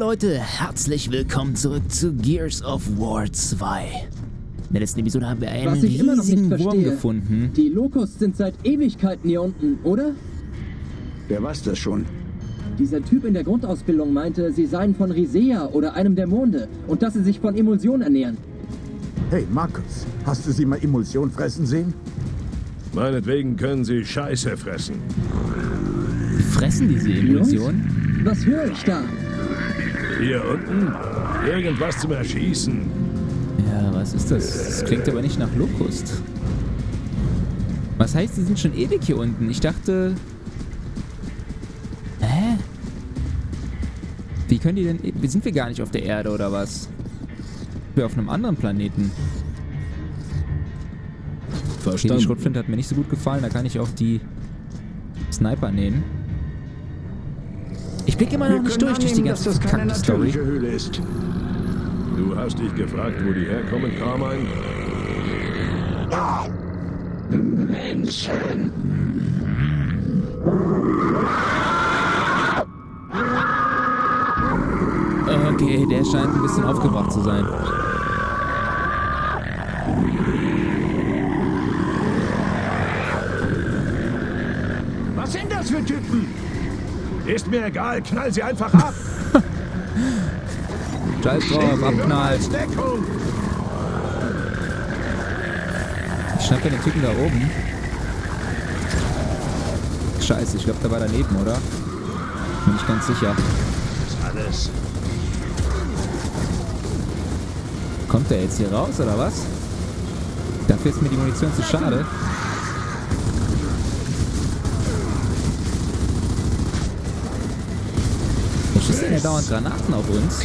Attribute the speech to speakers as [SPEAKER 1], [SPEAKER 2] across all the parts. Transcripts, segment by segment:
[SPEAKER 1] Leute, herzlich willkommen zurück zu Gears of War 2. In der letzten Episode haben wir einen
[SPEAKER 2] Was ich immer noch nicht
[SPEAKER 1] riesigen Wurm
[SPEAKER 2] verstehe.
[SPEAKER 1] gefunden.
[SPEAKER 2] Die Locusts sind seit Ewigkeiten hier unten, oder?
[SPEAKER 3] Wer weiß das schon?
[SPEAKER 2] Dieser Typ in der Grundausbildung meinte, sie seien von Risea oder einem der Monde und dass sie sich von Emulsion ernähren.
[SPEAKER 3] Hey, Markus, hast du sie mal Emulsion fressen sehen?
[SPEAKER 4] Meinetwegen können Sie Scheiße fressen.
[SPEAKER 1] Die fressen diese Emulsion.
[SPEAKER 2] Was höre ich da?
[SPEAKER 4] Hier unten? Irgendwas zum Erschießen.
[SPEAKER 1] Ja, was ist das? Das klingt aber nicht nach Locust. Was heißt, die sind schon ewig hier unten? Ich dachte... Hä? Wie können die denn... Sind wir gar nicht auf der Erde oder was? Wir auf einem anderen Planeten. Okay, die
[SPEAKER 4] Verstanden.
[SPEAKER 1] Schrotflinte hat mir nicht so gut gefallen. Da kann ich auch die Sniper nehmen. Ich blicke immer noch nicht durch, durch die
[SPEAKER 3] annehmen, dass
[SPEAKER 1] ganze
[SPEAKER 3] das keine
[SPEAKER 1] Story.
[SPEAKER 3] Höhle ist.
[SPEAKER 4] Du hast dich gefragt, wo die herkommen, Carmine?
[SPEAKER 1] Okay, der scheint ein bisschen aufgebracht zu sein.
[SPEAKER 3] Was sind das für Typen?
[SPEAKER 4] Ist mir egal, knall sie einfach ab.
[SPEAKER 1] Scheiß drauf, abknallt. Ich schnapp ja den Typen da oben. Scheiße, ich glaube, der war daneben, oder? Bin ich ganz sicher.
[SPEAKER 4] Alles.
[SPEAKER 1] Kommt der jetzt hier raus, oder was? Dafür ist mir die Munition zu schade. Wer schießt denn ja dauernd Granaten auf uns?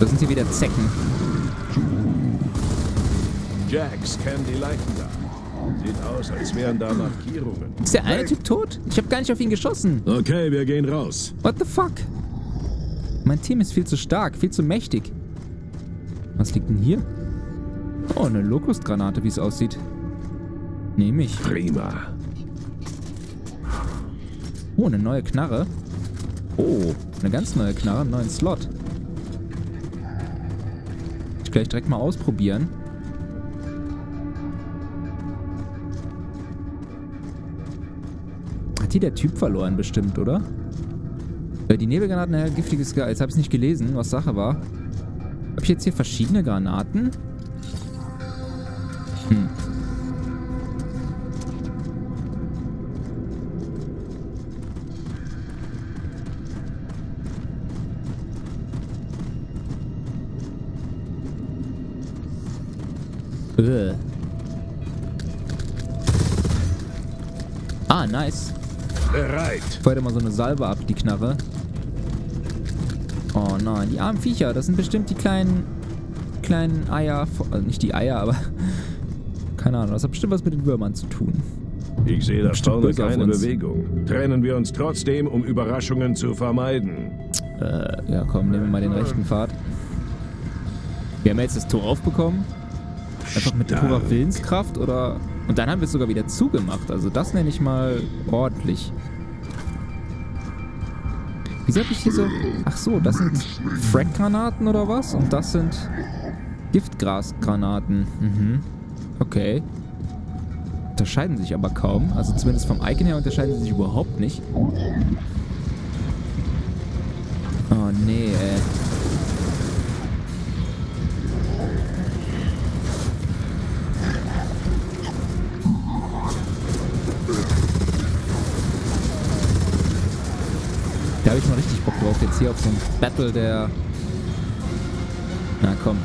[SPEAKER 1] Da sind hier wieder Zecken.
[SPEAKER 4] Jax kennt die Leichen da. Sieht aus, als wären da Markierungen.
[SPEAKER 1] Ist der eine Typ tot? Ich habe gar nicht auf ihn geschossen.
[SPEAKER 4] Okay, wir gehen raus.
[SPEAKER 1] What the fuck? Mein Team ist viel zu stark, viel zu mächtig. Was liegt denn hier? Oh, eine Locust-Granate, wie es aussieht. Nehme ich.
[SPEAKER 4] Prima.
[SPEAKER 1] Oh, eine neue Knarre. Oh, eine ganz neue Knarre, einen neuen Slot. Ich gleich direkt mal ausprobieren. Hat hier der Typ verloren bestimmt, oder? Die Nebelgranaten, naja, giftiges Ge Jetzt habe ich nicht gelesen, was Sache war. Habe ich jetzt hier verschiedene Granaten? Feuert immer so eine Salbe ab, die Knarre. Oh nein, die armen Viecher. Das sind bestimmt die kleinen, kleinen Eier. Also nicht die Eier, aber... Keine Ahnung, das hat bestimmt was mit den Würmern zu tun.
[SPEAKER 4] Ich sehe da vorne keine. Bewegung. Trennen wir uns trotzdem, um Überraschungen zu vermeiden.
[SPEAKER 1] Äh, ja komm, nehmen wir mal den rechten Pfad. Wir haben jetzt das Tor aufbekommen. Einfach mit
[SPEAKER 4] Stark.
[SPEAKER 1] purer Willenskraft oder... Und dann haben wir es sogar wieder zugemacht. Also das nenne ich mal ordentlich. Wieso habe ich hier so... Ach so, das sind Frag-Granaten oder was? Und das sind Giftgrasgranaten. Mhm. Okay. Unterscheiden sich aber kaum. Also zumindest vom Icon her unterscheiden sie sich überhaupt nicht. Oh nee, ey. Drauf. Jetzt hier auf so ein Battle der... Na komm.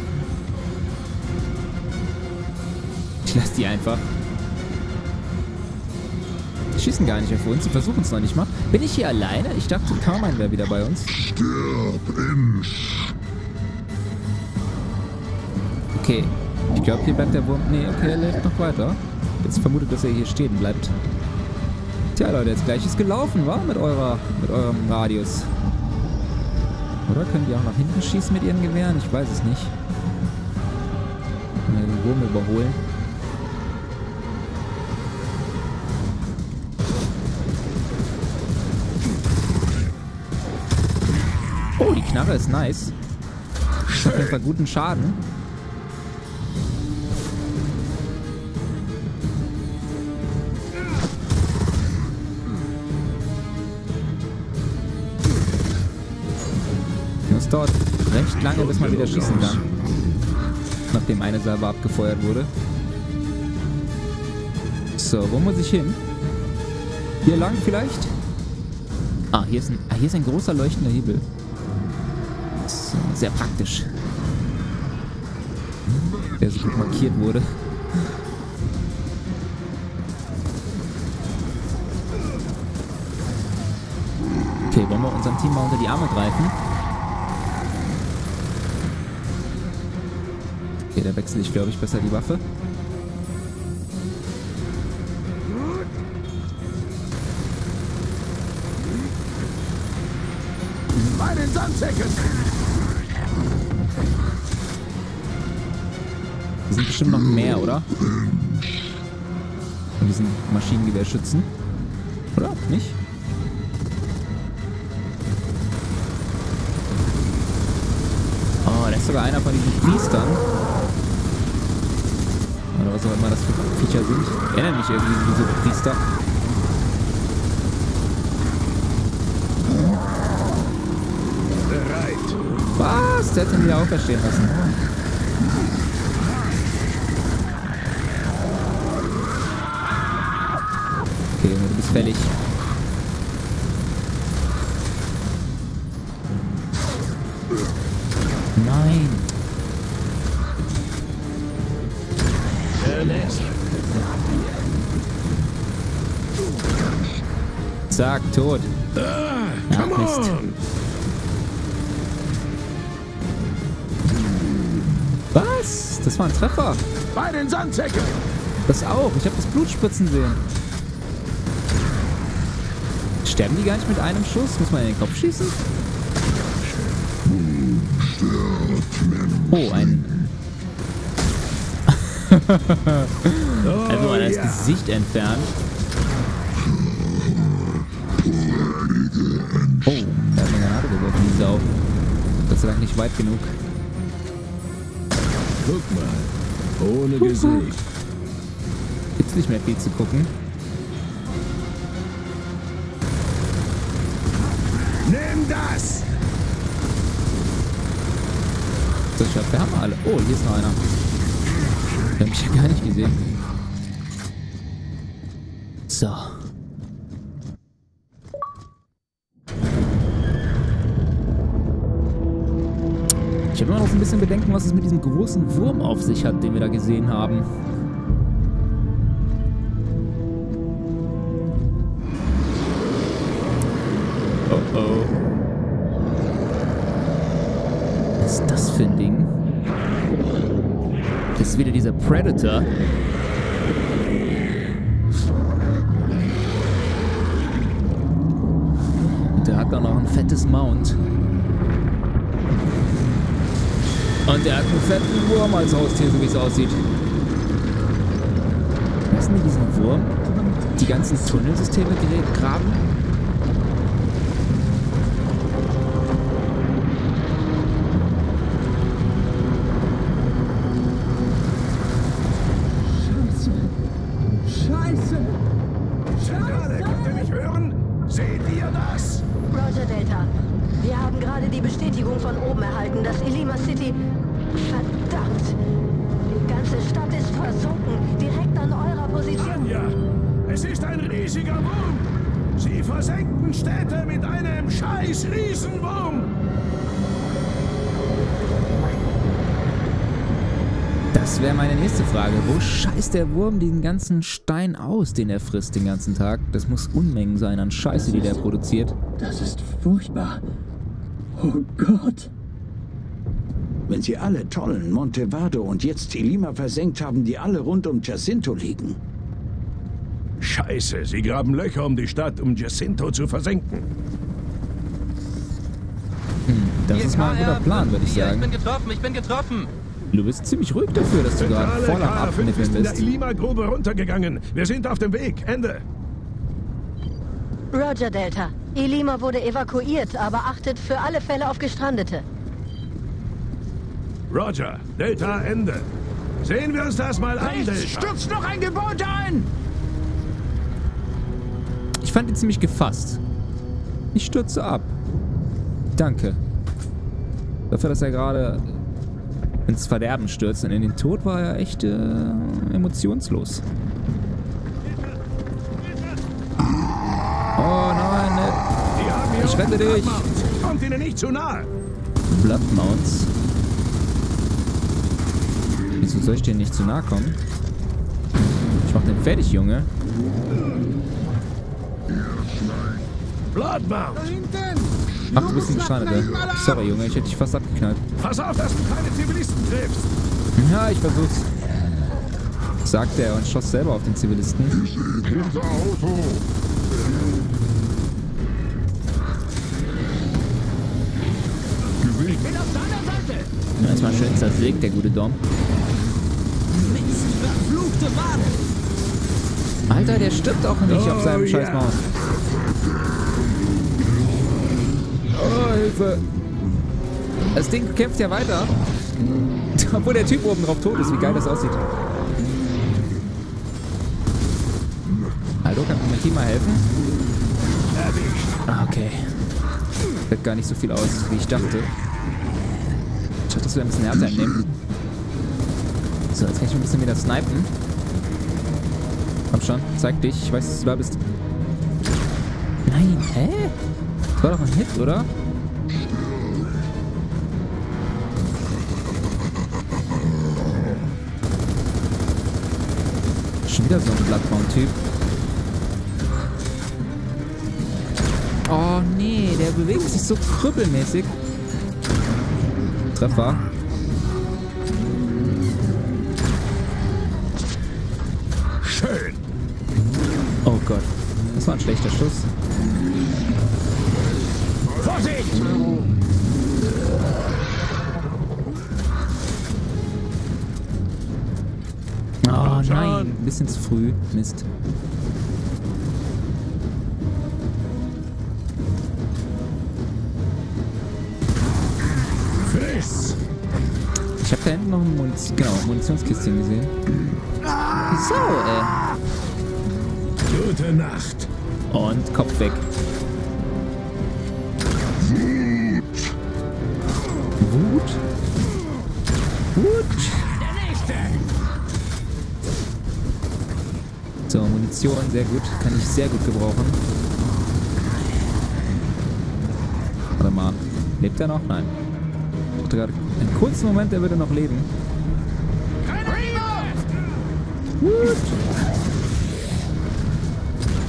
[SPEAKER 1] Ich lass die einfach. Die schießen gar nicht auf uns. Die versuchen es noch nicht mal. Bin ich hier alleine? Ich dachte, Carmine wäre wieder bei uns. Okay. Ich glaube, hier bleibt der Wurm. Nee, okay, er lebt noch weiter. Jetzt vermutet, dass er hier stehen bleibt. Tja, Leute, jetzt gleich ist gelaufen, wa? Mit eurer, mit eurem Radius. Oder können die auch nach hinten schießen mit ihren Gewehren? Ich weiß es nicht. Mal den Wurm überholen. Knarre ist nice. Macht auf jeden Fall guten Schaden. Dauert recht lange, bis man wieder schießen kann. Nachdem eine Salve abgefeuert wurde. So, wo muss ich hin? Hier lang vielleicht? Ah, hier ist ein, ah, hier ist ein großer leuchtender Hebel. Ist äh, sehr praktisch. Der so gut markiert wurde. Okay, wollen wir unserem Team mal unter die Arme greifen? Okay, da wechsle ich, glaube ich, besser die Waffe.
[SPEAKER 4] Bei den Sandsäcken!
[SPEAKER 1] Hier sind bestimmt noch mehr, oder? Von diesen Maschinengewehrschützen. Oder? Nicht? Oh, da ist sogar einer von diesen Priestern. Oder was auch immer das für Viecher sind. Erinnert mich irgendwie an diese Priester.
[SPEAKER 4] Bereit!
[SPEAKER 1] Was? Der hat ihn wieder auferstehen lassen. Okay, du bist fällig. Tot.
[SPEAKER 4] Ah, come
[SPEAKER 1] Ach, Mist.
[SPEAKER 4] on!
[SPEAKER 1] Was? Das war ein Treffer.
[SPEAKER 4] Bei den Sandsäcken!
[SPEAKER 1] Das auch. Ich habe das Blut spritzen sehen. Sterben die gar nicht mit einem Schuss? Muss man in den Kopf schießen? Oh, ein... Einfach mal das. Gesicht entfernt. Gott sei Dank nicht weit genug.
[SPEAKER 4] Guck mal. Ohne Gesicht.
[SPEAKER 1] Gibt's nicht mehr viel zu gucken.
[SPEAKER 4] Nimm das!
[SPEAKER 1] So, ich glaube, wir haben alle. Oh, hier ist noch einer. Der hat mich ja gar nicht gesehen. So. Habe immer noch ein bisschen Bedenken, was es mit diesem großen Wurm auf sich hat, den wir da gesehen haben. Oh oh. Was ist das für ein Ding? Das ist wieder dieser Predator. Und der hat da noch ein fettes Mount. Und der hat einen fetten Wurm als Haustier, so wie es aussieht. Lassen die diesen Wurm die ganzen Tunnelsysteme gra- graben?
[SPEAKER 4] Es ist ein riesiger Wurm. Sie versenken Städte mit einem scheiß Riesenwurm.
[SPEAKER 1] Das wäre meine nächste Frage. Wo scheißt der Wurm den ganzen Stein aus, den er frisst den ganzen Tag? Das muss Unmengen sein an Scheiße, die der produziert.
[SPEAKER 2] Das ist furchtbar. Oh Gott.
[SPEAKER 3] Wenn sie alle tollen Montevado und jetzt Ilima versenkt haben, die alle rund um Jacinto liegen.
[SPEAKER 4] Scheiße, sie graben Löcher um die Stadt, um Jacinto zu versenken.
[SPEAKER 1] Das ist mal ein guter Plan, würde ich
[SPEAKER 5] Ich
[SPEAKER 1] sagen.
[SPEAKER 5] bin getroffen, ich bin getroffen.
[SPEAKER 1] Du bist ziemlich ruhig dafür, dass du gerade
[SPEAKER 4] Zentrale
[SPEAKER 1] voll am
[SPEAKER 4] K5 ist
[SPEAKER 1] Abknippeln
[SPEAKER 4] in der
[SPEAKER 1] bist.
[SPEAKER 4] Ilima-Grube runtergegangen. Wir sind auf dem Weg. Ende.
[SPEAKER 6] Roger Delta. Elima wurde evakuiert, aber achtet für alle Fälle auf Gestrandete.
[SPEAKER 4] Roger, Delta Ende. Sehen wir uns das mal an,
[SPEAKER 3] Rechts
[SPEAKER 4] Delta.
[SPEAKER 3] stürzt noch ein Gebäude ein!
[SPEAKER 1] Ich fand ihn ziemlich gefasst. Ich stürze ab. Danke. Dafür, dass er gerade ins Verderben stürzt und in den Tod war er echt äh, emotionslos. Oh nein, ne. Ich rette dich.
[SPEAKER 4] Kommt ihnen nicht zu nahe.
[SPEAKER 1] Bloodmounts. Wieso soll ich denen nicht zu nahe kommen? Ich mach den fertig, Junge.
[SPEAKER 4] Bloodmount.
[SPEAKER 1] Ach, du bist ein Gestrandeter. Sorry, Junge, ich hätte dich fast abgeknallt.
[SPEAKER 4] Pass auf, dass du keine Zivilisten triffst.
[SPEAKER 1] Ja, ich versuch's. Sagte er und schoss selber auf den Zivilisten.
[SPEAKER 3] Bin auf deiner Seite!
[SPEAKER 1] Erstmal schön zersägt, der gute Dom.
[SPEAKER 2] Verfluchte!
[SPEAKER 1] Alter, der stirbt auch nicht auf seinem
[SPEAKER 4] Oh,
[SPEAKER 1] scheiß. Maus. Oh, Hilfe. Das Ding kämpft ja weiter. Obwohl der Typ oben drauf tot ist. Wie geil das aussieht. Hallo, kann mir mein Team mal helfen? Ah, okay. Hält gar nicht so viel aus, wie ich dachte. Ich dachte, das wäre ein bisschen härter nehmen. So, jetzt kann ich ein bisschen wieder snipen. Komm schon, zeig dich. Ich weiß, dass du da bist. Nein, hä? Das war doch ein Hit, oder? Schon wieder so ein Bloodbound-Typ. Oh nee, der bewegt sich so krüppelmäßig. Treffer.
[SPEAKER 4] Schön.
[SPEAKER 1] Oh Gott. Das war ein schlechter Schuss.
[SPEAKER 3] Vorsicht!
[SPEAKER 1] Oh nein, ein bisschen zu früh. Mist. Ich habe da hinten noch ein Muniz genau, Munitionskistchen gesehen. So, äh.
[SPEAKER 4] Gute Nacht.
[SPEAKER 1] Und Kopf weg.
[SPEAKER 3] Der nächste!
[SPEAKER 1] So, Munition, sehr gut. Kann ich sehr gut gebrauchen. Warte mal. Lebt er noch? Nein. Ich dachte gerade einen kurzen Moment, er würde noch leben.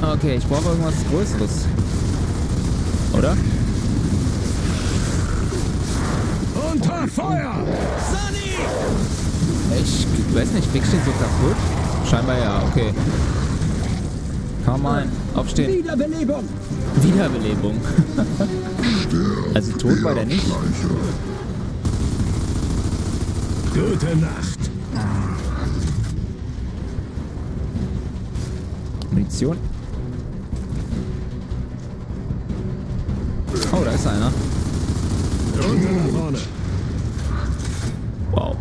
[SPEAKER 1] Okay, ich brauche irgendwas Größeres. Oder?
[SPEAKER 4] Unter Feuer.
[SPEAKER 1] Ich weiß nicht, kriegst du den so kaputt? Scheinbar ja, okay. Komm rein, aufstehen.
[SPEAKER 2] Wiederbelebung!
[SPEAKER 1] Wiederbelebung. also tot war der nicht.
[SPEAKER 4] Gute Nacht.
[SPEAKER 1] Munition. Oh, da ist einer.
[SPEAKER 4] Runter nach vorne.
[SPEAKER 1] Wow.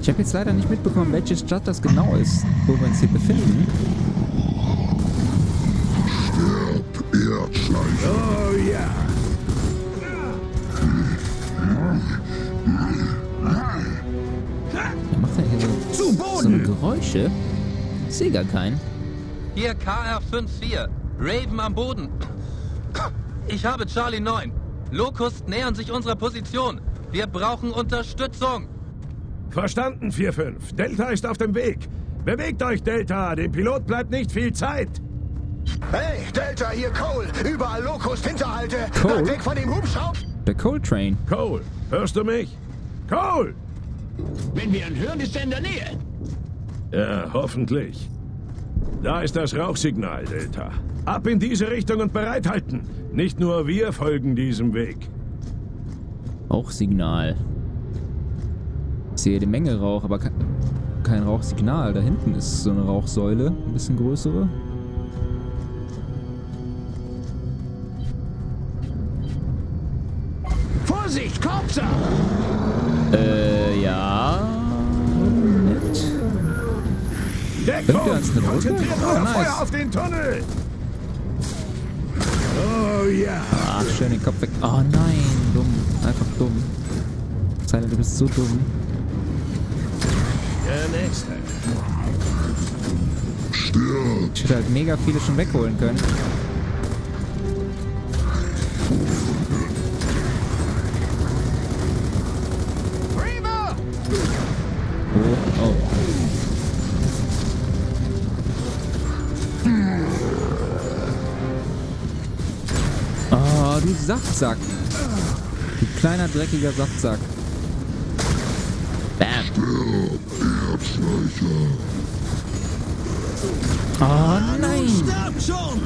[SPEAKER 1] Ich habe jetzt leider nicht mitbekommen, welche Stadt das genau ist, wo wir uns hier befinden.
[SPEAKER 4] Oh ja.
[SPEAKER 1] Wer macht denn hier so,
[SPEAKER 3] Zu
[SPEAKER 1] so
[SPEAKER 3] Boden!
[SPEAKER 1] Geräusche? Ich sehe gar keinen.
[SPEAKER 5] Hier KR54. Raven am Boden. Ich habe Charlie 9. Locust nähern sich unserer Position. Wir brauchen Unterstützung.
[SPEAKER 4] Verstanden, 4-5. Delta ist auf dem Weg. Bewegt euch, Delta. Dem Pilot bleibt nicht viel Zeit.
[SPEAKER 7] Hey, Delta, hier Cole. Überall Locust Hinterhalte.
[SPEAKER 1] Cole?
[SPEAKER 7] Bleib weg von dem Hubschrauber.
[SPEAKER 1] Der Coltrane.
[SPEAKER 4] Cole, hörst du mich? Cole!
[SPEAKER 3] Wenn wir ihn hören, ist er in der Nähe.
[SPEAKER 4] Ja, hoffentlich. Da ist das Rauchsignal, Delta. Ab in diese Richtung und bereithalten. Nicht nur wir folgen diesem Weg.
[SPEAKER 1] Auch Signal. Ich sehe eine Menge Rauch, aber kein Rauchsignal. Da hinten ist so eine Rauchsäule, ein bisschen größere.
[SPEAKER 3] Vorsicht, Korpser!
[SPEAKER 1] Äh, ja. Moment.
[SPEAKER 4] Deckung! Konzentriert
[SPEAKER 1] ah,
[SPEAKER 4] euer
[SPEAKER 1] nice.
[SPEAKER 4] Auf den Tunnel!
[SPEAKER 3] Oh ja!
[SPEAKER 1] Ach, schön den Kopf weg. Oh nein, dumm. Einfach dumm. Zeile, du bist so dumm.
[SPEAKER 4] Der nächste.
[SPEAKER 1] Ich hätte halt mega viele schon wegholen können. Oh, oh. Oh, du Saftsack. Du kleiner, dreckiger Saftsack. Bam. Oh nein.
[SPEAKER 3] Sterb schon!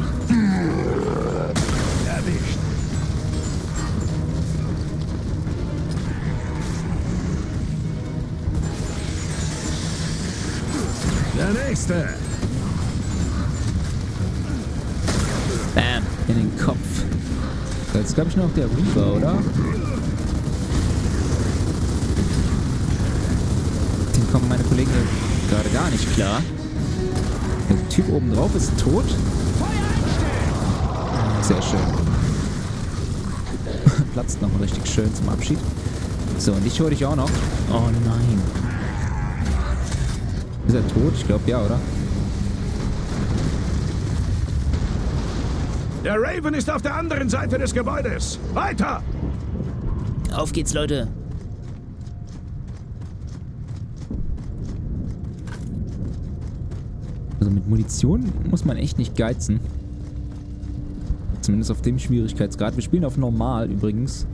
[SPEAKER 3] Erwischt.
[SPEAKER 4] Der nächste.
[SPEAKER 1] Bam. In den Kopf. Jetzt glaube ich noch der Reaper, oder? Kommen meine Kollegen hier gerade gar nicht klar. Der Typ oben drauf ist tot. Sehr schön. Platzt noch richtig schön zum Abschied. So, und ich hole dich auch noch. Oh nein. Ist er tot? Ich glaube ja, oder?
[SPEAKER 4] Der Raven ist auf der anderen Seite des Gebäudes. Weiter!
[SPEAKER 1] Auf geht's, Leute. Also mit Munition muss man echt nicht geizen. Zumindest auf dem Schwierigkeitsgrad. Wir spielen auf normal übrigens.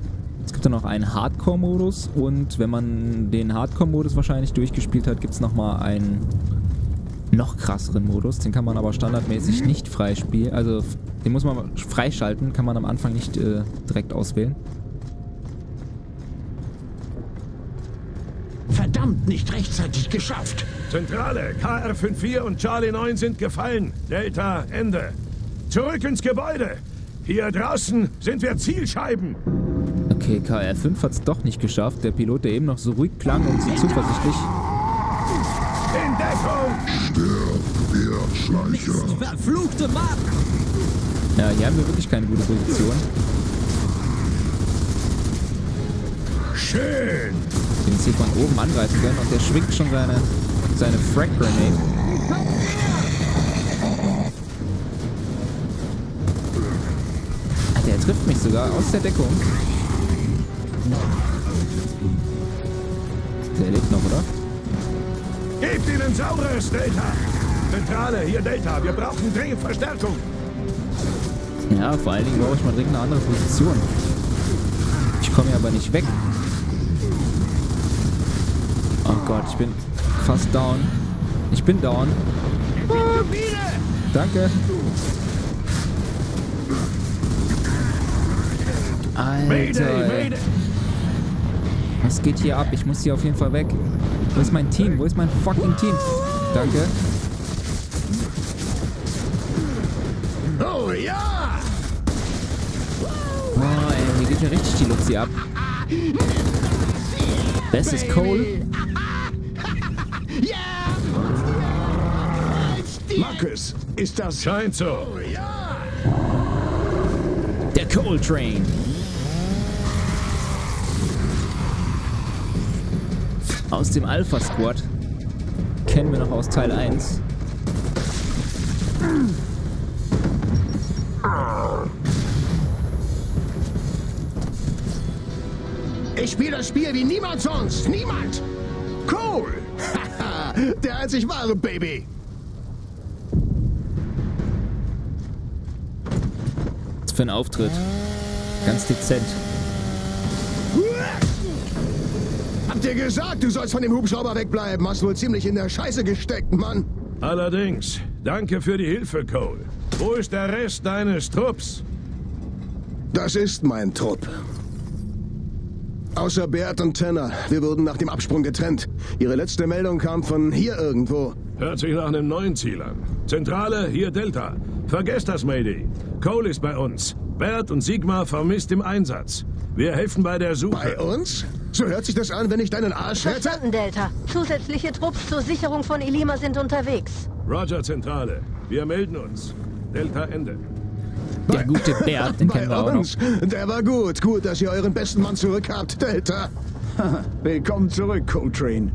[SPEAKER 1] Es gibt dann noch einen Hardcore-Modus und wenn man den Hardcore-Modus wahrscheinlich durchgespielt hat, gibt es nochmal einen noch krasseren Modus. Den kann man aber standardmäßig nicht freispielen. Also den muss man freischalten, kann man am Anfang nicht äh, direkt auswählen.
[SPEAKER 3] Verdammt, nicht rechtzeitig geschafft!
[SPEAKER 4] Zentrale, KR54 und Charlie 9 sind gefallen. Delta, Ende. Zurück ins Gebäude. Hier draußen sind wir Zielscheiben.
[SPEAKER 1] Okay, KR5 hat es doch nicht geschafft. Der Pilot, der eben noch so ruhig klang und so zuversichtlich.
[SPEAKER 4] In Deckung.
[SPEAKER 2] Verfluchte Mann!
[SPEAKER 1] Ja, hier haben wir wirklich keine gute Position.
[SPEAKER 4] Schön.
[SPEAKER 1] Den hier von oben angreifen können und der schwingt schon seine, seine Frag Grenade. Alter, er trifft mich sogar aus der Deckung. Der lebt noch, oder?
[SPEAKER 4] Gebt ihnen saures, Delta. Zentrale, hier Delta. Wir brauchen dringend Verstärkung.
[SPEAKER 1] Ja, vor allen Dingen brauche ich mal dringend eine andere Position. Ich komme hier aber nicht weg. Oh Gott, ich bin fast down. Ich bin down. Danke. Alter, was geht hier ab? Ich muss hier auf jeden Fall weg. Wo ist mein Team? Wo ist mein fucking Team? Danke.
[SPEAKER 3] Oh ja!
[SPEAKER 1] Boah, ey, hier geht mir richtig die Luzi ab. Das ist Cole.
[SPEAKER 3] Marcus, ist das...
[SPEAKER 4] Scheint so.
[SPEAKER 1] Der Cole Train. Aus dem Alpha Squad. Kennen wir noch aus Teil 1.
[SPEAKER 7] Ich spiele das Spiel wie niemand sonst. Niemand. Cool. Haha, Der einzig wahre Baby.
[SPEAKER 1] Für ein Auftritt. Ganz dezent.
[SPEAKER 7] Habt ihr gesagt, du sollst von dem Hubschrauber wegbleiben? Hast wohl ziemlich in der Scheiße gesteckt, Mann.
[SPEAKER 4] Allerdings, danke für die Hilfe, Cole. Wo ist der Rest deines Trupps?
[SPEAKER 7] Das ist mein Trupp. Außer Bert und Tanner. Wir wurden nach dem Absprung getrennt. Ihre letzte Meldung kam von hier irgendwo.
[SPEAKER 4] Hört sich nach einem neuen Ziel an. Zentrale, hier Delta. Vergesst das, Mayday. Cole ist bei uns. Bert und Sigmar vermisst im Einsatz. Wir helfen bei der Suche.
[SPEAKER 7] Bei uns? So hört sich das an, wenn ich deinen Arsch rette?
[SPEAKER 6] Verstanden, Delta. Zusätzliche Trupps zur Sicherung von Ilima sind unterwegs.
[SPEAKER 4] Roger Zentrale. Wir melden uns. Delta Ende.
[SPEAKER 1] Der gute Bert, den
[SPEAKER 7] Bei
[SPEAKER 1] kennen wir auch noch.
[SPEAKER 7] uns? Der war gut. Gut, dass ihr euren besten Mann zurück habt, Delta.
[SPEAKER 3] Willkommen zurück, Coltrane.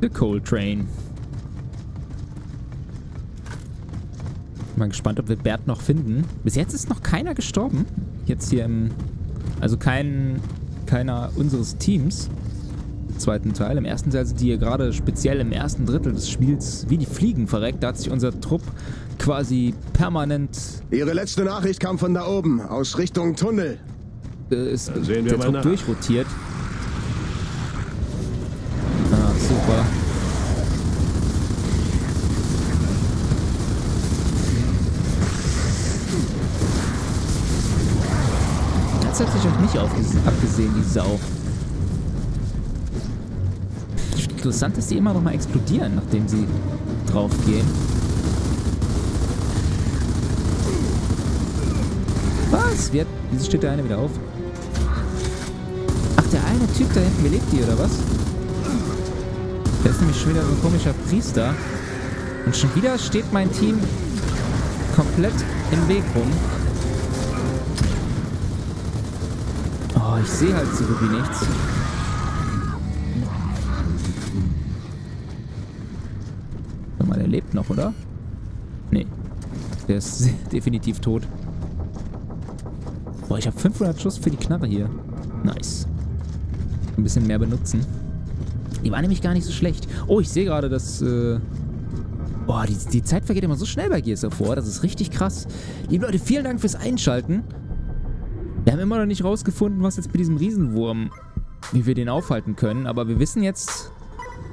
[SPEAKER 1] The Coltrane. Mal gespannt, ob wir Bert noch finden. Bis jetzt ist noch keiner gestorben. Jetzt hier im. Also kein, keiner unseres Teams. Im zweiten Teil. Im ersten Teil sind die hier gerade speziell im ersten Drittel des Spiels wie die Fliegen verreckt. Da hat sich unser Trupp quasi permanent.
[SPEAKER 7] Ihre letzte Nachricht kam von da oben, aus Richtung Tunnel.
[SPEAKER 1] Äh, ist
[SPEAKER 4] sehen wir
[SPEAKER 1] der
[SPEAKER 4] mal
[SPEAKER 1] Trupp
[SPEAKER 4] nach.
[SPEAKER 1] durchrotiert. Super. Das hat sich auf mich abgesehen, die Sau. Interessant, dass die immer noch mal explodieren, nachdem sie draufgehen. Was? Wie hat, wieso steht der eine wieder auf? Ach, der eine Typ da hinten belebt die, oder was? Der ist nämlich schon wieder so ein komischer Priester. Und schon wieder steht mein Team komplett im Weg rum. Oh, ich sehe halt so gut wie nichts. Sag mal, der lebt noch, oder? Nee. Der ist definitiv tot. Boah, ich habe 500 Schuss für die Knarre hier. Nice. Ein bisschen mehr benutzen. Die war nämlich gar nicht so schlecht. Oh, ich sehe gerade, dass... Äh Boah, die, die Zeit vergeht immer so schnell bei Gears of War. Das ist richtig krass. Liebe Leute, vielen Dank fürs Einschalten. Wir haben immer noch nicht rausgefunden, was jetzt mit diesem Riesenwurm, wie wir den aufhalten können. Aber wir wissen jetzt,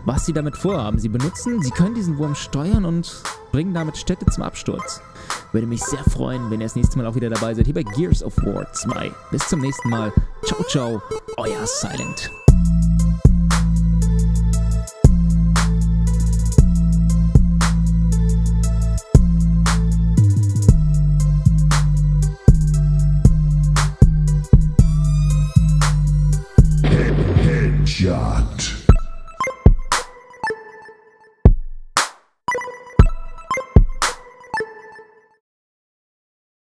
[SPEAKER 1] was sie damit vorhaben. Sie benutzen, sie können diesen Wurm steuern und bringen damit Städte zum Absturz. Würde mich sehr freuen, wenn ihr das nächste Mal auch wieder dabei seid, hier bei Gears of War 2. Bis zum nächsten Mal. Ciao, ciao, euer Silent.